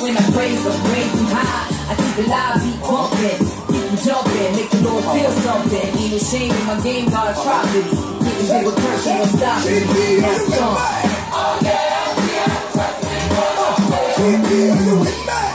When I praise, I'm raising high. I keep the live, beat pumping. Keep jumping, make the Lord feel something. Ain't ashamed of my game, God's property. Niggas bigger person, don't stop me? That's gone. Oh yeah, yeah, trust me,